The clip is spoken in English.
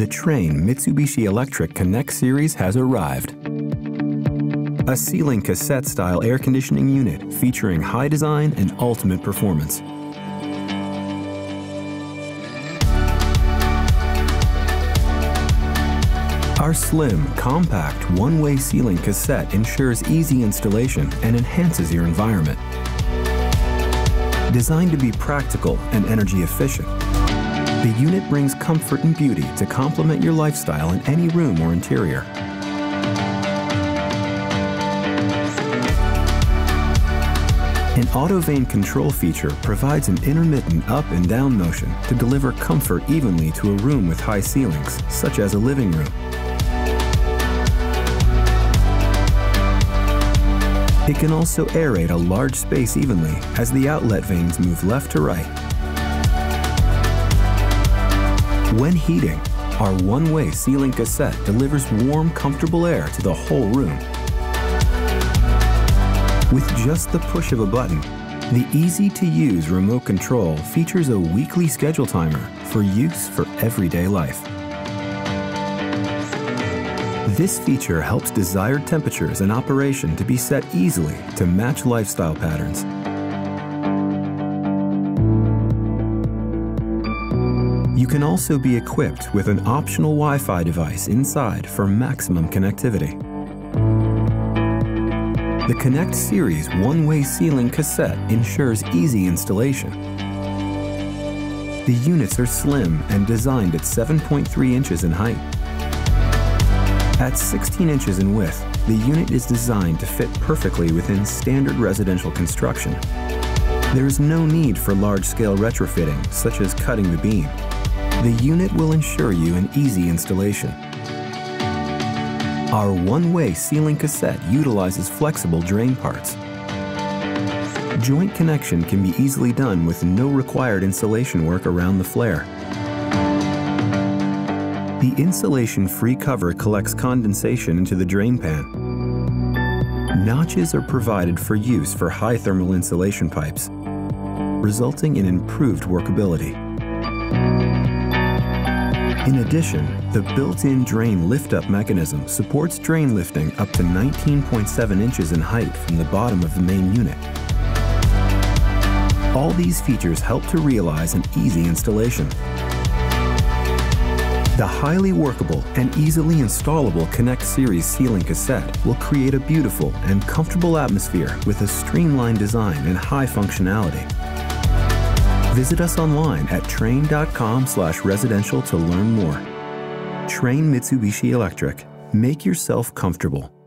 The Trane Mitsubishi Electric Connect series has arrived. A ceiling cassette-style air conditioning unit featuring high design and ultimate performance. Our slim, compact, one-way ceiling cassette ensures easy installation and enhances your environment. Designed to be practical and energy efficient, the unit brings comfort and beauty to complement your lifestyle in any room or interior. An auto vane control feature provides an intermittent up and down motion to deliver comfort evenly to a room with high ceilings, such as a living room. It can also aerate a large space evenly as the outlet vanes move left to right. When heating, our one-way ceiling cassette delivers warm, comfortable air to the whole room. With just the push of a button, the easy-to-use remote control features a weekly schedule timer for use for everyday life. This feature helps desired temperatures and operation to be set easily to match lifestyle patterns. You can also be equipped with an optional Wi-Fi device inside for maximum connectivity. The Connect Series one-way ceiling cassette ensures easy installation. The units are slim and designed at 7.3 inches in height. At 16 inches in width, the unit is designed to fit perfectly within standard residential construction. There is no need for large-scale retrofitting, such as cutting the beam. The unit will ensure you an easy installation. Our one-way ceiling cassette utilizes flexible drain parts. Joint connection can be easily done with no required insulation work around the flare. The insulation-free cover collects condensation into the drain pan. Notches are provided for use for high thermal insulation pipes, resulting in improved workability. In addition, the built-in drain lift-up mechanism supports drain lifting up to 19.7 inches in height from the bottom of the main unit. All these features help to realize an easy installation. The highly workable and easily installable Connect Series ceiling cassette will create a beautiful and comfortable atmosphere with a streamlined design and high functionality. Visit us online at trane.com slash residential to learn more. Trane Mitsubishi Electric. Make yourself comfortable.